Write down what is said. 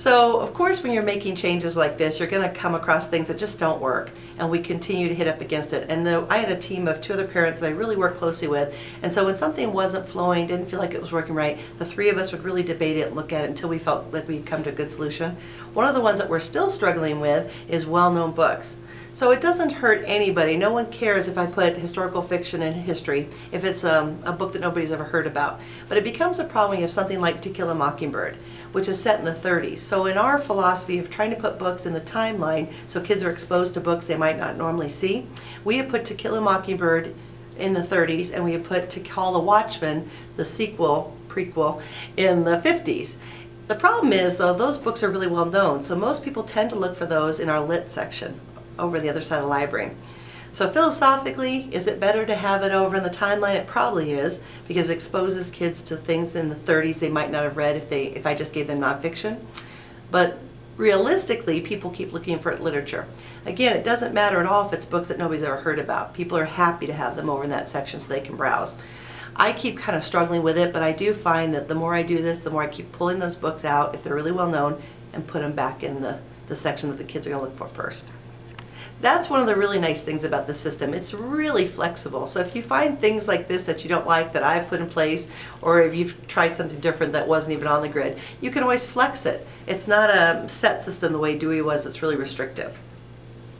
So, of course, when you're making changes like this, you're going to come across things that just don't work, and we continue to hit up against it. And the, I had a team of two other parents that I really worked closely with, and so when something wasn't flowing, didn't feel like it was working right, the three of us would really debate it and look at it until we felt like we'd come to a good solution. One of the ones that we're still struggling with is well-known books. So it doesn't hurt anybody. No one cares if I put historical fiction and history, if it's um, a book that nobody's ever heard about. But it becomes a problem if something like To Kill a Mockingbird, which is set in the 30s. So in our philosophy of trying to put books in the timeline so kids are exposed to books they might not normally see, we have put To Kill a Mockingbird in the 30s and we have put To Call a Watchman, the sequel, prequel, in the 50s. The problem is, though, those books are really well known, so most people tend to look for those in our lit section over the other side of the library. So philosophically, is it better to have it over in the timeline? It probably is, because it exposes kids to things in the 30s they might not have read if they if I just gave them nonfiction. But realistically, people keep looking for literature. Again, it doesn't matter at all if it's books that nobody's ever heard about. People are happy to have them over in that section so they can browse. I keep kind of struggling with it, but I do find that the more I do this, the more I keep pulling those books out, if they're really well known, and put them back in the, the section that the kids are going to look for first. That's one of the really nice things about the system. It's really flexible. So if you find things like this that you don't like that I've put in place, or if you've tried something different that wasn't even on the grid, you can always flex it. It's not a set system the way Dewey was It's really restrictive.